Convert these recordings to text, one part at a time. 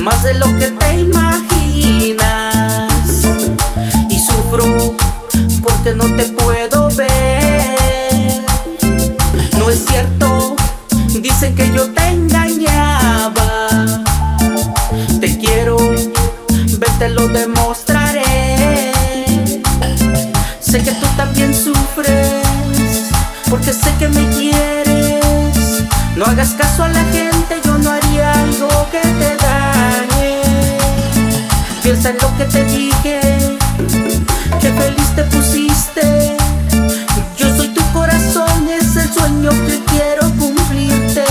Más de lo que te imaginas y sufro porque no te puedo ver. No es cierto, dicen que yo te engañaba. Te quiero, ven te lo demostraré. Sé que tú también sufres porque sé que me quieres. No hagas caso a la Piensa en lo que te dije, que feliz te pusiste. Yo soy tu corazón, es el sueño que quiero cumplirte.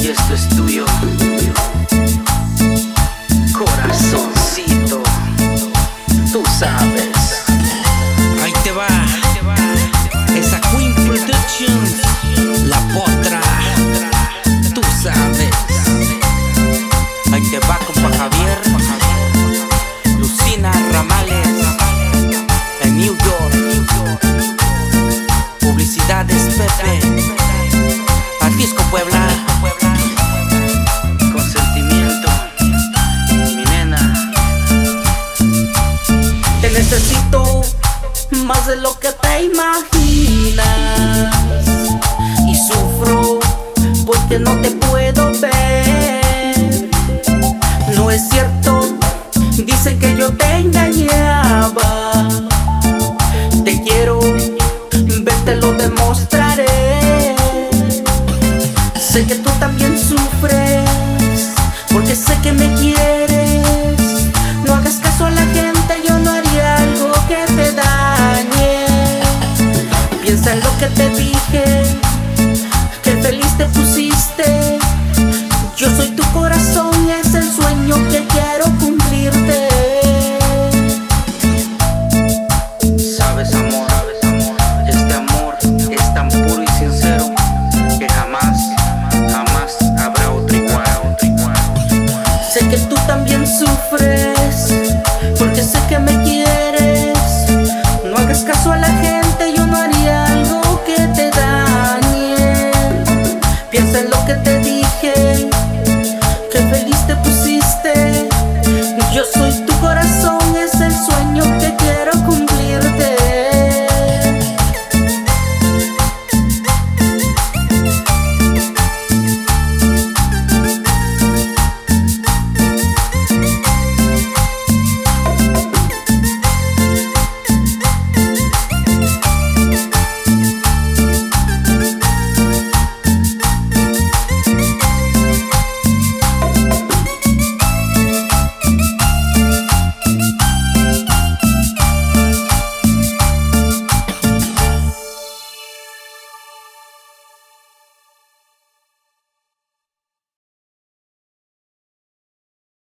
Y esto es tuyo, corazoncito, tú sabes. Necesito más de lo que te imaginas. Y sufro porque no te puedo ver. No es cierto, dicen que yo te engañaba. Te quiero, ven te lo demostraré. Sé que tú que te dije que feliz te pusiste. Yo soy tu corazón, es el sueño que quiero cumplirte. Sabes amor, sabes amor, este amor es tan puro y sincero que jamás, jamás habrá otro igual. Sé que tú también sufres.